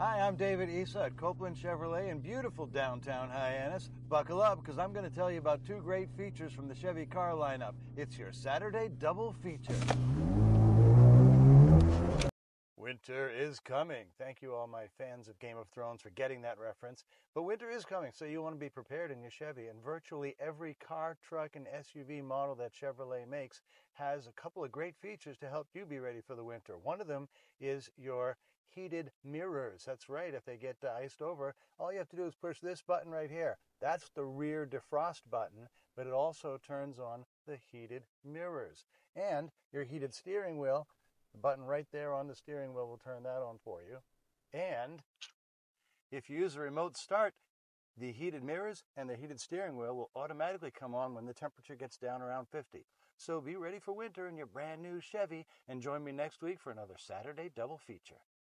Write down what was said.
Hi, I'm David Issa at Copeland Chevrolet in beautiful downtown Hyannis. Buckle up because I'm going to tell you about two great features from the Chevy car lineup. It's your Saturday double feature. Winter is coming. Thank you, all my fans of Game of Thrones, for getting that reference. But winter is coming, so you want to be prepared in your Chevy. And virtually every car, truck, and SUV model that Chevrolet makes has a couple of great features to help you be ready for the winter. One of them is your heated mirrors. That's right, if they get iced over, all you have to do is push this button right here. That's the rear defrost button, but it also turns on the heated mirrors. And your heated steering wheel the button right there on the steering wheel will turn that on for you. And if you use a remote start, the heated mirrors and the heated steering wheel will automatically come on when the temperature gets down around 50. So be ready for winter in your brand new Chevy and join me next week for another Saturday double feature.